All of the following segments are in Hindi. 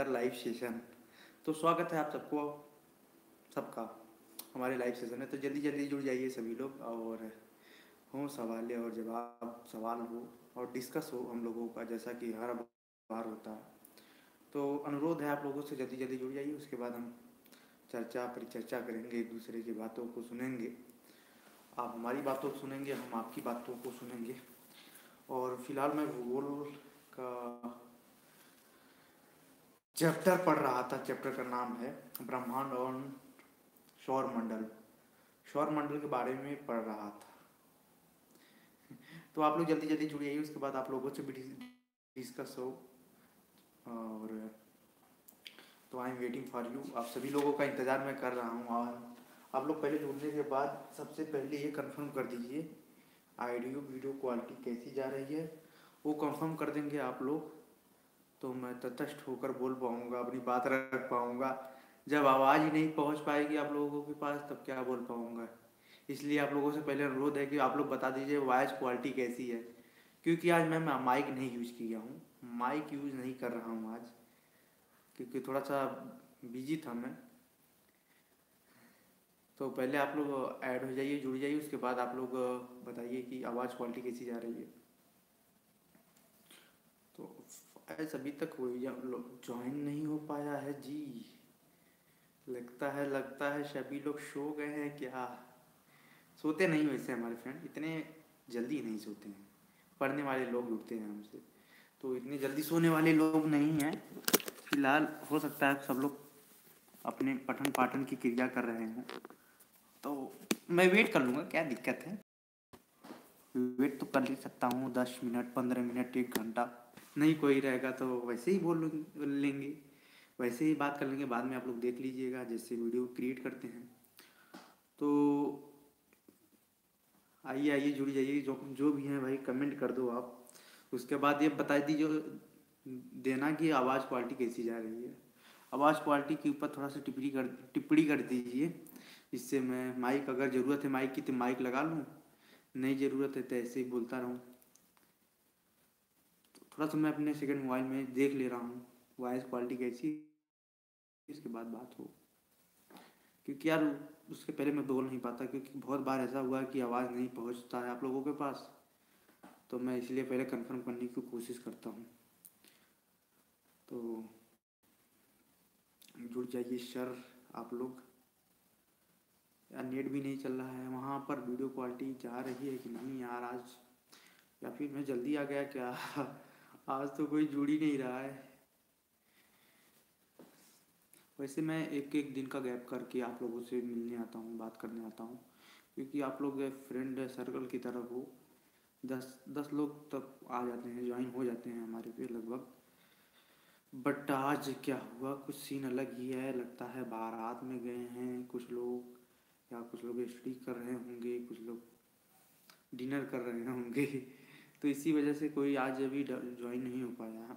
अंदर लाइव सेशन। तो स्वागत है आप सबको, सबका, हमारे लाइव सेशन है तो जल्दी जल्दी जुड़ जाइए सभी लोग और हो सवाल और जवाब, सवाल हो और डिस्कस हो हम लोगों का, जैसा कि हर बार होता है। तो अनुरोध है आप लोगों से, जल्दी जल्दी जुड़ जाइए, उसके बाद हम चर्चा, परिचर्चा करेंगे, एक दूसरे की बातों को सुनेंगे। आप हमारी बातों को सुनेंगे, हम आपकी बातों को सुनेंगे। और फ़िलहाल मैं भूगोल का चैप्टर पढ़ रहा था चैप्टर का नाम है ब्रह्मांड और सौर मंडल। सौर मंडल के बारे में पढ़ रहा था। तो आप लोग जल्दी जल्दी जुड़िए, उसके बाद आप लोगों से भी डिस्कस हो। और तो I am waiting for you आप सभी लोगों का इंतज़ार मैं कर रहा हूँ। और आप लोग पहले जुड़ने के बाद सबसे पहले ये कंफर्म कर दीजिए आइडियो वीडियो क्वालिटी कैसी जा रही है, वो कंफर्म कर देंगे आप लोग। तो मैं तटस्थ होकर बोल पाऊँगा, अपनी बात रख पाऊँगा। जब आवाज़ ही नहीं पहुँच पाएगी आप लोगों के पास, तब क्या बोल पाऊँगा? इसलिए आप लोगों से पहले अनुरोध है कि आप लोग बता दीजिए वॉइस क्वालिटी कैसी है। क्योंकि आज मैं, माइक नहीं यूज़ किया हूँ, माइक यूज़ नहीं कर रहा हूँ आज। क्योंकि थोड़ा सा बिज़ी था मैं। तो पहले आप लोग ऐड हो जाइए, जुड़ जाइए, उसके बाद आप लोग बताइए कि आवाज़ क्वालिटी कैसी जा रही है तो ऐसा अभी तक ज्वाइन नहीं हो पाया है, जी। लगता है लगता है सभी लोग सो गए हैं क्या सोते नहीं वैसे हमारे फ्रेंड इतने जल्दी नहीं सोते हैं। पढ़ने वाले लोग उठते हैं हमसे। तो इतने जल्दी सोने वाले लोग नहीं हैं। फ़िलहाल हो सकता है सब लोग अपने पठन पाठन की क्रिया कर रहे हैं। तो मैं वेट कर लूँगा, क्या दिक्कत है? वेट तो कर ले सकता हूँ, दस मिनट, पंद्रह मिनट, एक घंटा। नहीं कोई रहेगा तो वैसे ही बोल लेंगे। वैसे ही बात कर लेंगे, बाद में आप लोग देख लीजिएगा, जैसे वीडियो क्रिएट करते हैं। तो आइए आइए, जुड़ जाइए, जो जो भी हैं भाई कमेंट कर दो आप। उसके बाद ये बता दीजिए देना कि आवाज़ क्वालिटी कैसी जा रही है। आवाज़ क्वालिटी के ऊपर थोड़ा सा टिप्पणी कर टिप्पणी कर दीजिए। इससे मैं माइक अगर ज़रूरत है माइक की तो माइक लगा लूँ। नहीं ज़रूरत है तो ऐसे ही बोलता रहूँ। थोड़ा सा मैं अपने सेकंड मोबाइल में देख ले रहा हूँ वॉइस क्वालिटी कैसी इसके बाद बात हो। क्योंकि यार, उसके पहले मैं बोल नहीं पाता, क्योंकि बहुत बार ऐसा हुआ कि आवाज़ नहीं पहुँचता है आप लोगों के पास। तो मैं इसलिए पहले कंफर्म करने की कोशिश करता हूँ। तो जुड़ जाइए सर आप लोग। यार नेट भी नहीं चल रहा है, वहाँ पर वीडियो क्वालिटी जा रही है कि नहीं यार आज? या फिर मैं जल्दी आ गया क्या? आज तो कोई जुड़ ही नहीं रहा है। वैसे मैं एक एक दिन का गैप करके आप लोगों से मिलने आता हूँ, बात करने आता हूँ, क्योंकि आप लोग फ्रेंड सर्कल की तरफ़ हो। दस दस लोग तक आ जाते हैं ज्वाइन हो जाते हैं हमारे पे लगभग। बट आज क्या हुआ? कुछ सीन अलग ही है, लगता है बारात में गए हैं कुछ लोग, या कुछ लोग स्टडी कर रहे होंगे, कुछ लोग डिनर कर रहे होंगे। तो इसी वजह से कोई आज अभी ज्वाइन नहीं हो पाया है।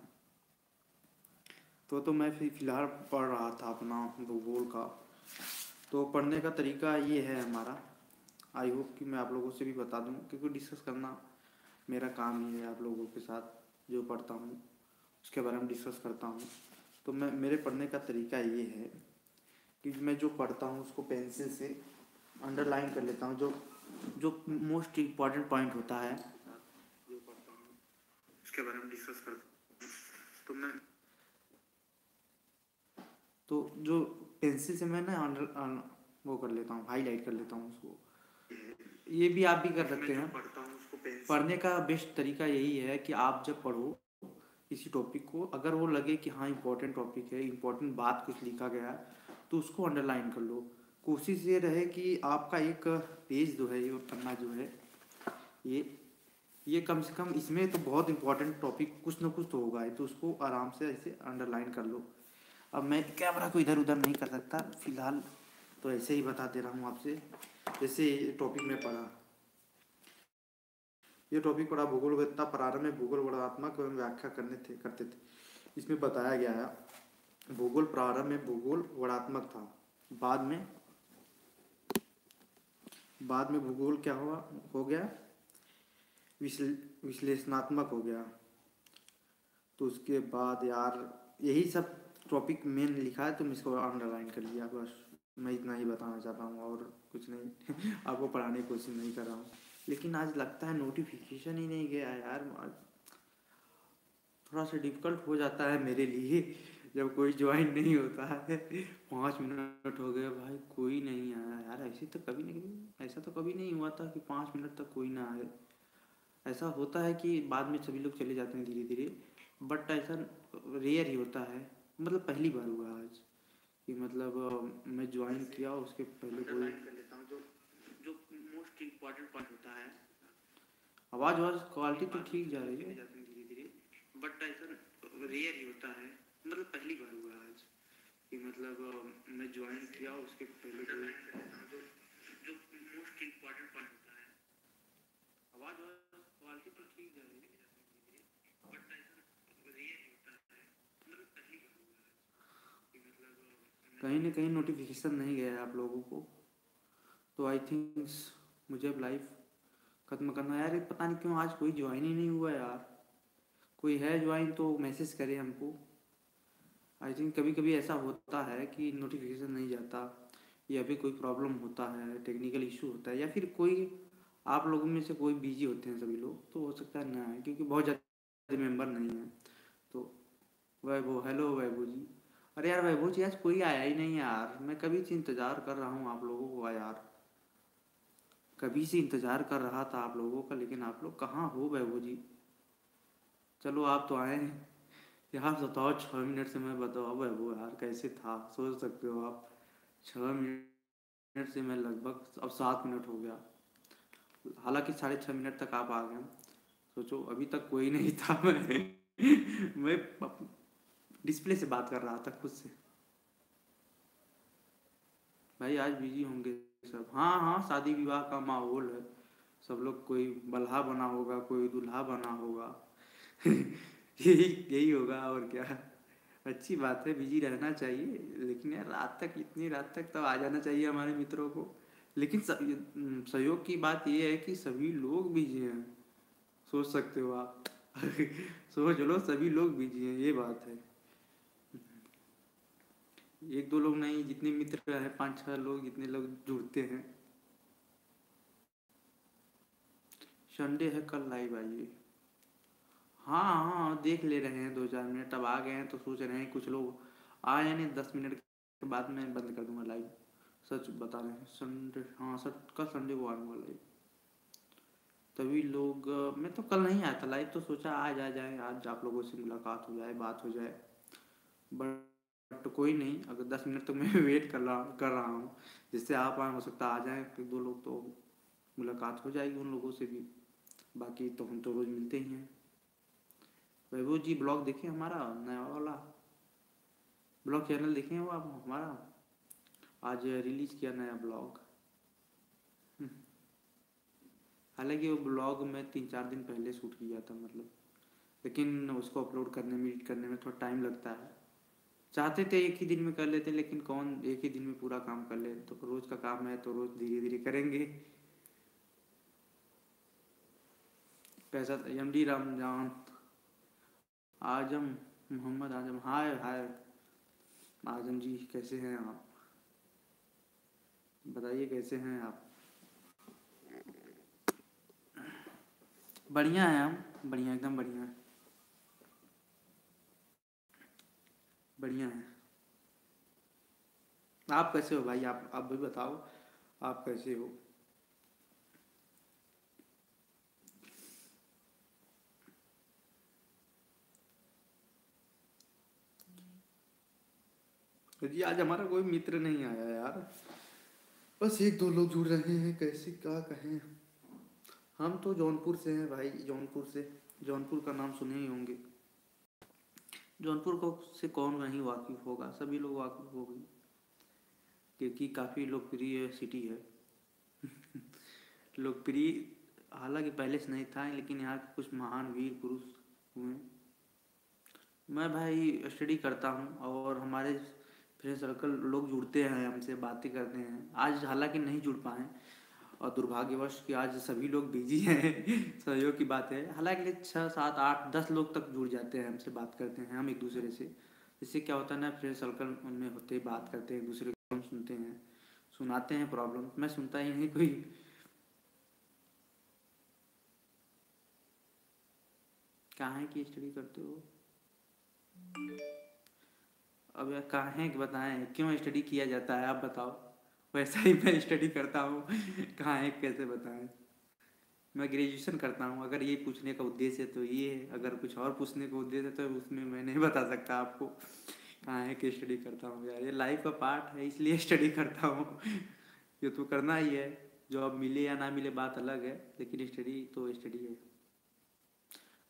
तो तो मैं फिर फ़िलहाल पढ़ रहा था अपना भूगोल का। तो पढ़ने का तरीका ये है हमारा। आई होप कि मैं आप लोगों से भी बता दूँ, क्योंकि डिस्कस करना मेरा काम ही है आप लोगों के साथ, जो पढ़ता हूँ, उसके बारे में डिस्कस करता हूँ। तो मैं, मेरे पढ़ने का तरीका ये है कि मैं जो पढ़ता हूँ, उसको पेंसिल से अंडरलाइन कर लेता हूँ, जो जो मोस्ट इंपॉर्टेंट पॉइंट होता है। उसके बारे में डिस्कस कर तो मैं तो जो पेंसिल से मैं ना वो कर लेता हूँ हाईलाइट कर लेता हूँ उसको। ये भी आप भी कर सकते हैं। पढ़ने का बेस्ट तरीका यही है कि आप जब पढ़ो किसी टॉपिक को अगर वो लगे कि हाँ इम्पोर्टेंट टॉपिक है इम्पोर्टेंट बात कुछ लिखा गया है तो उसको अंडरलाइन कर लो। कोशिश ये रहे कि आपका एक पेज जो है ये पन्ना जो है ये ये कम से कम इसमें तो बहुत इंपॉर्टेंट टॉपिक कुछ ना कुछ तो होगा तो उसको आराम से ऐसे अंडरलाइन कर लो। अब मैं कैमरा को इधर उधर नहीं कर सकता, फ़िलहाल तो ऐसे ही बता दे रहा हूँ आपसे, जैसे टॉपिक में पढ़ा। ये टॉपिक पढ़ा भूगोल वेदता प्रारंभ में भूगोल वर्णात्मक एवं व्याख्या करने थे, करते थे। इसमें बताया गया है, भूगोल प्रारंभ में भूगोल वर्णात्मक था, बाद में बाद में भूगोल क्या हुआ, हो गया? विश्लेषणात्मक हो गया। तो उसके बाद यार, यही सब टॉपिक मेन लिखा है, तुम इसको अंडरलाइन कर लिया, बस। मैं इतना ही बताना चाहता हूँ और कुछ नहीं। आपको पढ़ाने की कोशिश नहीं कर रहा हूँ। लेकिन आज लगता है नोटिफिकेशन ही नहीं गया यार। थोड़ा सा डिफ़िकल्ट हो जाता है मेरे लिए, जब कोई ज्वाइन नहीं होता है। पाँच मिनट हो गए भाई, कोई नहीं आया यार। ऐसे तो कभी नहीं, ऐसा तो कभी नहीं हुआ था कि पाँच मिनट तक कोई ना आए। ऐसा होता है कि बाद में सभी लोग चले जाते हैं धीरे धीरे बट ऐसा रेयर ही होता है। मतलब पहली बार हुआ आज कि मतलब मैं ज्वाइन किया उसके पहले कोई कर लेता जो जो मोस्ट इम्पोर्टेंट पार्ट होता है। आवाज़ आवाज़ क्वालिटी तो ठीक जा रही है। धीरे धीरे बट ऐसा रेयर ही होता है। मतलब पहली बार हुआ आज कि मतलब मैं ज्वाइन किया उसके पहले कोई जो मोस्ट इम्पोर्टेंट पार्ट होता है। आवाज़। कहीं ना कहीं नोटिफिकेशन नहीं गया है आप लोगों को। तो आई थिंक मुझे अब लाइव ख़त्म करना यार पता नहीं क्यों आज कोई ज्वाइन ही नहीं हुआ यार। कोई है ज्वाइन तो मैसेज करे हमको। आई थिंक कभी कभी ऐसा होता है कि नोटिफिकेशन नहीं जाता या फिर कोई प्रॉब्लम होता है टेक्निकल इशू होता है या फिर कोई आप लोगों में से कोई बिज़ी होते हैं सभी लोग तो हो सकता है ना आए, क्योंकि बहुत ज़्यादा मेंबर नहीं है। तो वैभव हेलो वैभव जी। अरे यार वैभव जी, आज कोई आया ही नहीं यार। मैं कभी से इंतज़ार कर रहा हूँ आप लोगों को यार। कभी से इंतज़ार कर रहा था आप लोगों का, लेकिन आप लोग कहाँ हो वैभव जी? चलो आप तो आए हैं। यार बताओ छः मिनट से मैं बताओ वो यार कैसे था? सोच सकते हो आप? छः मिनट से मैं लगभग, अब सात मिनट हो गया। हालाँकि साढ़े छः मिनट तक आप आ गए सोचो, अभी तक कोई नहीं था मैं। मैं डिस्प्ले से बात कर रहा था खुद से। भाई, आज बिज़ी होंगे सब। हाँ हाँ शादी विवाह का माहौल है। सब लोग, कोई बल्हा बना होगा, कोई दूल्हा बना होगा। यही यही होगा और क्या। अच्छी बात है बिज़ी रहना चाहिए। लेकिन यार, रात तक, इतनी रात तक तो आ जाना चाहिए हमारे मित्रों को। लेकिन सहयोग की बात यह है कि सभी लोग बिज़ी हैं। सोच सकते हो आप। सोच लो, सभी लोग बिज़ी हैं, ये बात है। एक दो लोग नहीं, जितने मित्र हैं, पाँच छह लोग जितने लोग जुड़ते हैं। संडे है, कल लाइव आइए। हाँ हाँ देख ले रहे हैं, दो चार मिनट। अब आ गए हैं तो सोच रहे हैं कुछ लोग आ जाने दस मिनट के बाद मैं बंद कर दूँगा लाइव। सच बता रहे हैं। संडे हाँ सर कल संडे को आऊँगा लाइव तभी लोग, मैं तो कल नहीं आया था लाइव तो सोचा आज आ जाए, आज आप लोगों से मुलाकात हो जाए, बात हो जाए। बट कोई नहीं, अगर दस मिनट तो मैं वेट कर रहा कर रहा हूँ, जिससे आप आए, हो सकता आ जाए, फिर दो लोग तो मुलाकात हो जाएगी उन लोगों से भी। बाकी तो हम तो रोज़ मिलते ही हैं। वैभव जी, ब्लॉग देखे हमारा? नया वाला? ब्लॉग चैनल देखे वो आप, हमारा? आज रिलीज़ किया नया ब्लॉग। हम्म। हालाँकि वो ब्लॉग मैं तीन चार दिन पहले शूट किया था मतलब। लेकिन उसको अपलोड करने में, एडिट करने में थोड़ा टाइम लगता है। चाहते थे एक ही दिन में कर लेते, लेकिन कौन एक ही दिन में पूरा काम कर ले? तो रोज का काम है तो रोज धीरे धीरे करेंगे। पैसा एम डी राम जान आज़म, मोहम्मद आज़म। हाय हाय। आज़म जी, कैसे हैं आप? बताइए कैसे हैं आप? बढ़िया है हम, बढ़िया, एकदम बढ़िया बढ़िया है। आप कैसे हो भाई? आप आप भी बताओ, आप कैसे हो? जी, आज हमारा कोई मित्र नहीं आया यार। बस एक दो लोग जुड़ रहे हैं, कैसे, क्या कहें हम? तो जौनपुर से हैं भाई, जौनपुर से। जौनपुर का नाम सुने ही होंगे। जौनपुर को से कौन नहीं वाकिफ होगा? सभी लोग वाकिफ हो गए। क्योंकि काफ़ी लोकप्रिय सिटी है। लोकप्रिय, हालाँकि पहले से नहीं था, लेकिन यहाँ के कुछ महान वीर पुरुष हुए। मैं भाई स्टडी करता हूँ और हमारे फ्रेंड सर्कल लोग जुड़ते हैं, हमसे बातें करते हैं। आज हालाँकि नहीं जुड़ पाए और दुर्भाग्यवश कि आज सभी लोग बिज़ी हैं, सहयोग की बात है। हालाँकि छः सात, आठ, दस लोग तक जुड़ जाते हैं, हमसे बात करते हैं हम एक दूसरे से। इससे क्या होता है ना फ्रेंड सर्कल में होते बात करते हैं, एक दूसरे को सुनते हैं, सुनाते हैं प्रॉब्लम। मैं सुनता ही नहीं कोई। कहाँ कि स्टडी करते हो? अब कहाँ है कि बताएँ? क्यों स्टडी किया जाता है? आप बताओ। वैसा ही मैं स्टडी करता हूँ। कहाँ है, कैसे बताएँ? मैं ग्रेजुएशन करता हूँ। अगर ये पूछने का उद्देश्य है तो ये है। अगर कुछ और पूछने का उद्देश्य है तो उसमें मैं नहीं बता सकता आपको। कहाँ है कि स्टडी करता हूँ? यार, ये लाइफ का पार्ट है, इसलिए स्टडी करता हूँ। ये तो करना ही है। जॉब मिले या ना मिले, बात अलग है। लेकिन स्टडी तो स्टडी है।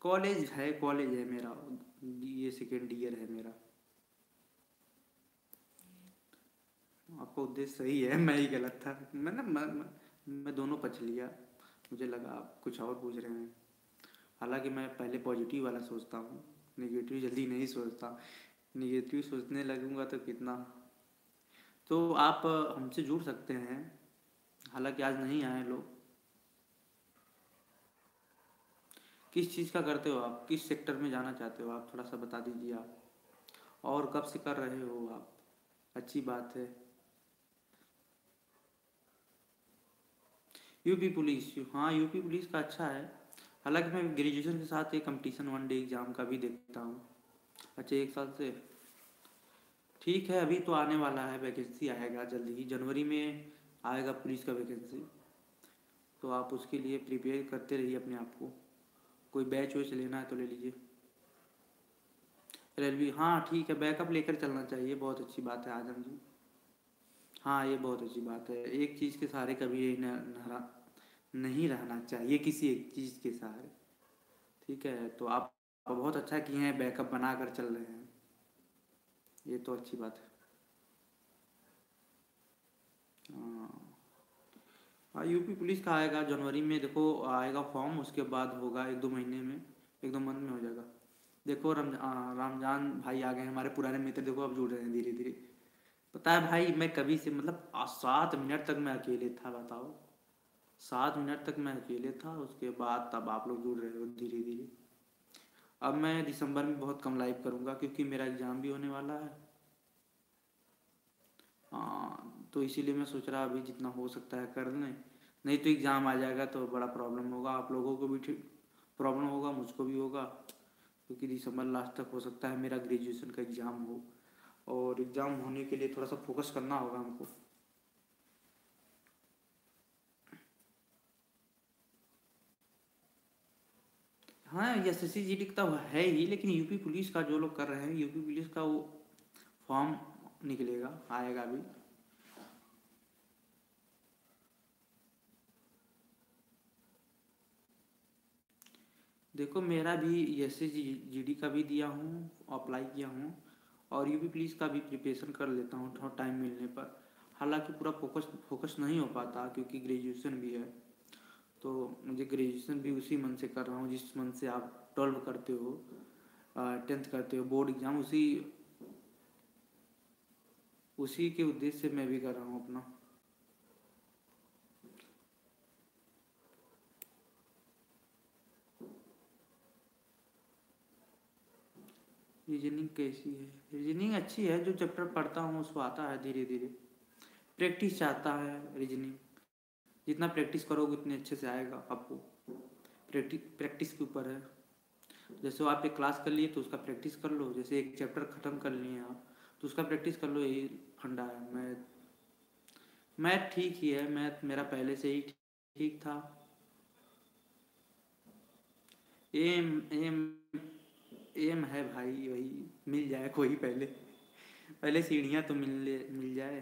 कॉलेज है कॉलेज है मेरा। ये सेकेंड ईयर है मेरा। आपका उद्देश्य सही है मैं ही गलत था। मैंने मैं, मैं, दोनों पच लिया। मुझे लगा आप कुछ और पूछ रहे हैं। हालाँकि मैं पहले पॉजिटिव वाला सोचता हूँ निगेटिव जल्दी नहीं सोचता। निगेटिव सोचने लगूँगा तो कितना? तो आप हमसे जुड़ सकते हैं। हालाँकि आज नहीं आए लोग। किस चीज़ का करते हो आप? किस सेक्टर में जाना चाहते हो आप? थोड़ा सा बता दीजिए आप। और कब से कर रहे हो आप? अच्छी बात है। यूपी पुलिस हाँ यूपी पुलिस का अच्छा है। हालाँकि मैं ग्रेजुएशन के साथ एक कंपटीशन वन डे एग्ज़ाम का भी देखता हूँ। अच्छा एक साल से। ठीक है, अभी तो आने वाला है वैकेंसी आएगा जल्दी ही। जनवरी में आएगा पुलिस का वैकेंसी तो आप उसके लिए प्रिपेयर करते रहिए अपने आप को। कोई बैच वैच लेना है तो ले लीजिए। रेलवे हाँ ठीक है बैकअप लेकर चलना चाहिए। बहुत अच्छी बात है, आज़म जी। हाँ ये बहुत अच्छी बात है। एक चीज़ के सहारे कभी नहीं रहना चाहिए किसी एक चीज़ के सहारे। ठीक है तो आप बहुत अच्छा किए हैं, बैकअप बना कर चल रहे हैं। ये तो अच्छी बात है। हाँ। यूपी पुलिस का आएगा जनवरी में, देखो आएगा फॉर्म, उसके बाद होगा एक दो महीने में, एक दो मंथ में हो जाएगा। देखो रमज़ान रमज़ान भाई आ गए हमारे पुराने मित्र, देखो अब जुड़ रहे हैं धीरे धीरे पता है भाई, मैं कभी से मतलब सात मिनट तक मैं अकेले था, बताओ। सात मिनट तक मैं अकेले था, उसके बाद तब आप लोग जुड़ रहे हो धीरे धीरे अब मैं दिसंबर में बहुत कम लाइव करूँगा, क्योंकि मेरा एग्ज़ाम भी होने वाला है। हाँ तो इसीलिए मैं सोच रहा अभी जितना हो सकता है कर लें। नहीं तो एग्ज़ाम आ जाएगा तो बड़ा प्रॉब्लम होगा, आप लोगों को भी ठीक, प्रॉब्लम होगा, मुझको भी होगा। क्योंकि दिसंबर लास्ट तक हो सकता है मेरा ग्रेजुएशन का एग्ज़ाम हो। और एग्ज़ाम होने के लिए थोड़ा सा फोकस करना होगा हमको। हाँ S S C G D का है ही, लेकिन यूपी पुलिस का जो लोग कर रहे हैं यूपी पुलिस का वो फॉर्म निकलेगा, आएगा अभी। देखो, मेरा भी एस एस जी डी का भी दिया हूँ अप्लाई किया हूँ। और यू पुलिस का भी प्रिपरेशन कर लेता हूँ, थोड़ा टाइम मिलने पर। हालाँकि पूरा फोकस फोकस नहीं हो पाता क्योंकि ग्रेजुएशन भी है। तो मुझे ग्रेजुएशन भी उसी मन से कर रहा हूँ, जिस मन से आप ट्वेल्व करते हो टेंथ करते हो। बोर्ड एग्ज़ाम उसी उसी के उद्देश्य से मैं भी कर रहा हूँ अपना। रीजनिंग कैसी है? रीजनिंग अच्छी है, जो चैप्टर पढ़ता हूँ, उसको आता है धीरे धीरे प्रैक्टिस चाहता है रीजनिंग जितना प्रैक्टिस करोगे, उतने अच्छे से आएगा आपको। प्रैक्टिस प्रैक्टिस के ऊपर है। जैसे आप एक क्लास कर लिए तो उसका प्रैक्टिस कर लो। जैसे एक चैप्टर ख़त्म कर लिए आप तो उसका प्रैक्टिस कर लो यही फंडा है। मैथ मैथ ठीक ही है। मैथ मेरा पहले से ही ठीक था। एम एम एम है भाई, वही मिल जाए कोई पहले। पहले सीढ़ियाँ तो मिल मिल जाए।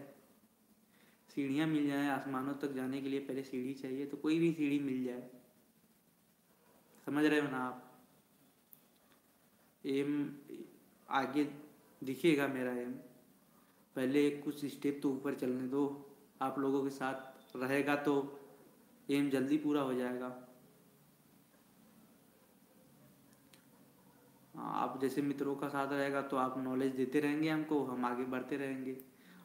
सीढ़ियाँ मिल जाए आसमानों तक जाने के लिए, पहले सीढ़ी चाहिए तो कोई भी सीढ़ी मिल जाए। समझ रहे हो ना आप? एम आगे दिखेगा मेरा एम। पहले कुछ स्टेप तो ऊपर चलने दो। आप लोगों के साथ रहेगा तो एम जल्दी पूरा हो जाएगा। आप जैसे मित्रों का साथ रहेगा तो आप नॉलेज देते रहेंगे हमको, हम आगे बढ़ते रहेंगे।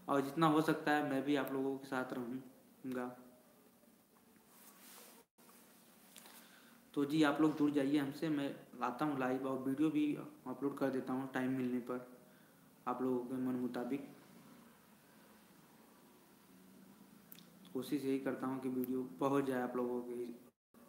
और जितना हो सकता है मैं भी आप लोगों के साथ रहूँगा। तो जी, आप लोग दूर जाइए हमसे, मैं आता हूँ लाइव और वीडियो भी अपलोड कर देता हूँ टाइम मिलने पर, आप लोगों के मन मुताबिक। कोशिश यही करता हूँ कि वीडियो पहुँच जाए आप लोगों के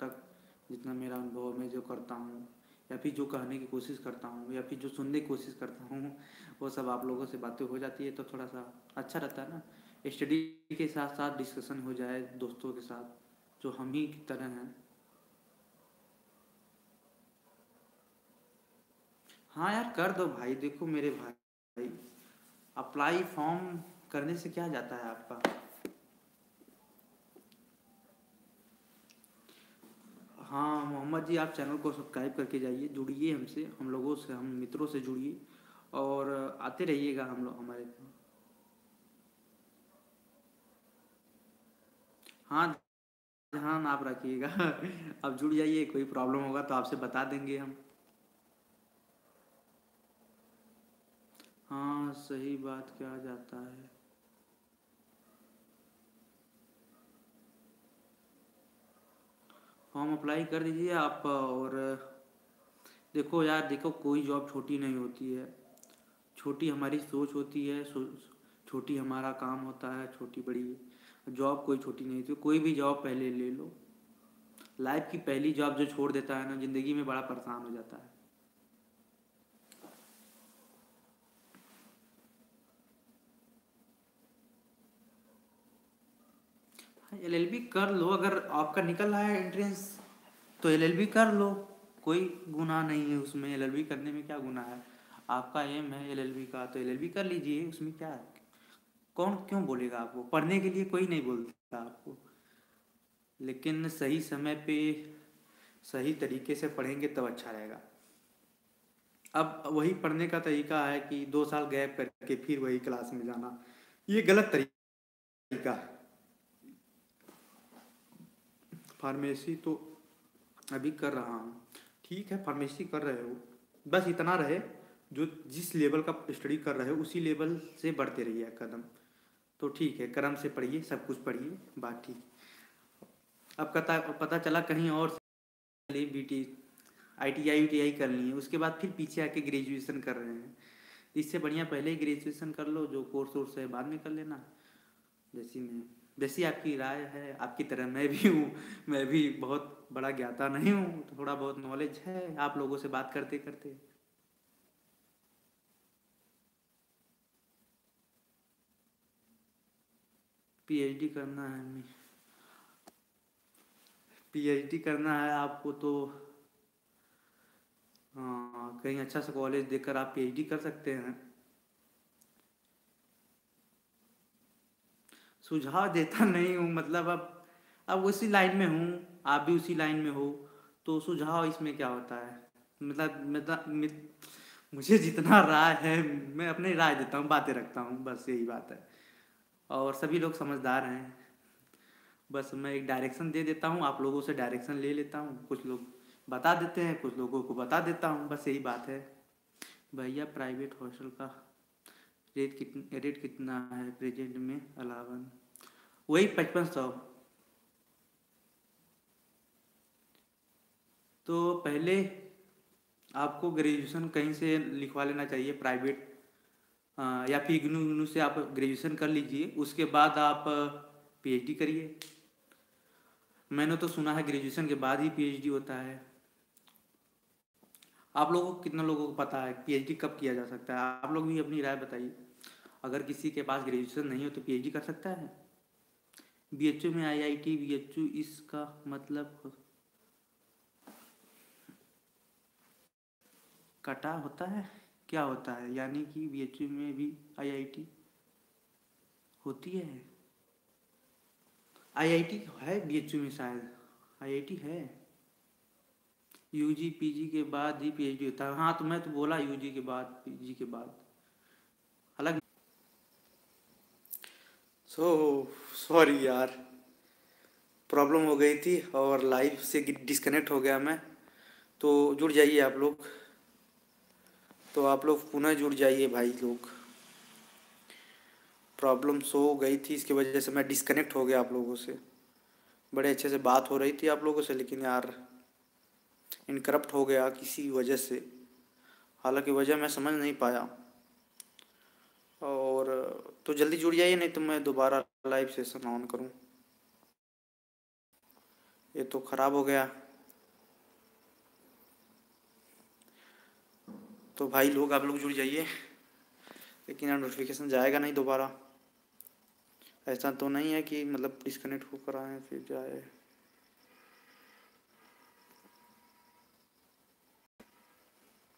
तक, जितना मेरा अनुभव मैं जो करता हूँ। या फिर जो कहने की कोशिश करता हूँ, या फिर जो सुनने की कोशिश करता हूँ, वो सब आप लोगों से बातें हो जाती है तो थोड़ा सा अच्छा रहता है ना। स्टडी के साथ साथ डिस्कशन हो जाए दोस्तों के साथ, जो हम ही की तरह हैं। हाँ यार, कर दो भाई, देखो मेरे भाई। अप्लाई फॉर्म करने से क्या जाता है आपका? हाँ मोहम्मद जी, आप चैनल को सब्सक्राइब करके जाइए, जुड़िए हमसे, हम लोगों से, हम मित्रों से जुड़िए, और आते रहिएगा हम लोग हमारे हाँ ध्यान आप रखिएगा, अब जुड़ जाइए, कोई प्रॉब्लम होगा तो आपसे बता देंगे हम। हाँ सही बात क्या जाता है। फॉर्म अप्लाई कर दीजिए आप, और देखो यार, देखो, कोई जॉब छोटी नहीं होती है। छोटी हमारी सोच होती है छोटी हमारा काम होता है, छोटी बड़ी जॉब कोई छोटी नहीं होती। कोई भी जॉब पहले ले लो। लाइफ की पहली जॉब जो छोड़ देता है ना, ज़िंदगी में बड़ा परेशान हो जाता है। एल एल बी कर लो, अगर आपका निकल रहा है एंट्रेंस तो एल एल बी कर लो। कोई गुनाह नहीं है उसमें एल एल बी करने में क्या गुनाह है? आपका एम है एल एल बी का तो एल एल बी कर लीजिए, उसमें क्या है? कौन क्यों बोलेगा आपको? पढ़ने के लिए कोई नहीं बोलता आपको। लेकिन सही समय पे, सही तरीके से पढ़ेंगे तब अच्छा रहेगा। अब वही पढ़ने का तरीका है कि दो साल गैप करके फिर वही क्लास में जाना। ये गलत तरीका है। फार्मेसी तो अभी कर रहा हूँ। ठीक है, फार्मेसी कर रहे हो। बस इतना रहे, जो जिस लेवल का स्टडी कर रहे हो, उसी लेवल से बढ़ते रहिए कदम। तो ठीक है क्रम से पढ़िए, सब कुछ पढ़िए, बात ठीक। अब पता पता चला कहीं और B T I T I T I कर ली है उसके बाद फिर पीछे आके ग्रेजुएशन कर रहे हैं। इससे बढ़िया पहले ही ग्रेजुएशन कर लो, जो कोर्स वोर्स है, बाद में कर लेना। जैसी मैं जैसी आपकी राय है, आपकी तरह मैं भी हूँ, मैं भी बहुत बड़ा ज्ञाता नहीं हूँ, थोड़ा बहुत नॉलेज है, आप लोगों से बात करते करते। पीएचडी करना है पीएचडी करना है आपको तो हाँ कहीं अच्छा सा कॉलेज देखकर आप पीएचडी कर सकते हैं। सुझाव देता नहीं हूँ मतलब अब अब उसी लाइन में हूँ, आप भी उसी लाइन में हो तो सुझाव इसमें क्या होता है? मतलब मतलब मुझे जितना राय है, मैं अपनी राय देता हूँ, बातें रखता हूँ, बस यही बात है। और सभी लोग समझदार हैं। बस मैं एक डायरेक्शन दे देता हूँ, आप लोगों से डायरेक्शन ले लेता हूँ, कुछ लोग बता देते हैं, कुछ लोगों को बता देता हूँ, बस यही बात है। भैया प्राइवेट हॉस्टल का रेट कितना रेट कितना है प्रेजेंट में? अलावन वही पचपन सौ। तो पहले आपको ग्रेजुएशन कहीं से लिखवा लेना चाहिए प्राइवेट या फिर इग्नू इग्नू से आप ग्रेजुएशन कर लीजिए। उसके बाद आप पीएचडी करिए। मैंने तो सुना है ग्रेजुएशन के बाद ही पीएचडी होता है। आप लोगों को, कितना लोगों को पता है पीएचडी कब किया जा सकता है? आप लोग भी अपनी राय बताइए। अगर किसी के पास ग्रेजुएशन नहीं हो तो पीएचडी कर सकता है? बीएचयू में आईआईटी बीएचयू इसका मतलब कटा होता है? क्या होता है? यानी कि बीएचयू में भी आईआईटी होती है? आईआईटी है बीएचयू में शायद। आईआईटी है। यूजी पीजी के बाद ही पीएचडी होता है। हाँ तो मैं तो बोला यूजी के बाद पीजी के बाद। अलग। सो सॉरी यार। प्रॉब्लम हो गई थी और लाइव से डिस्कनेक्ट हो गया मैं। तो जुड़ जाइए आप लोग। तो आप लोग पुनः जुड़ जाइए भाई लोग। प्रॉब्लम सो गई थी, इसकी वजह से मैं डिस्कनेक्ट हो गया आप लोगों से। बड़े अच्छे से बात हो रही थी आप लोगों से, लेकिन यार इनकरप्ट हो गया किसी वजह से। हालाँकि वजह मैं समझ नहीं पाया। और तो जल्दी जुड़ जाइए, नहीं तो मैं दोबारा लाइव सेशन ऑन करूँ। ये तो ख़राब हो गया। तो भाई लोग, आप लोग जुड़ जाइए। लेकिन यार नोटिफिकेशन जाएगा नहीं दोबारा। ऐसा तो नहीं है कि मतलब डिस्कनेक्ट होकर आए फिर जाए।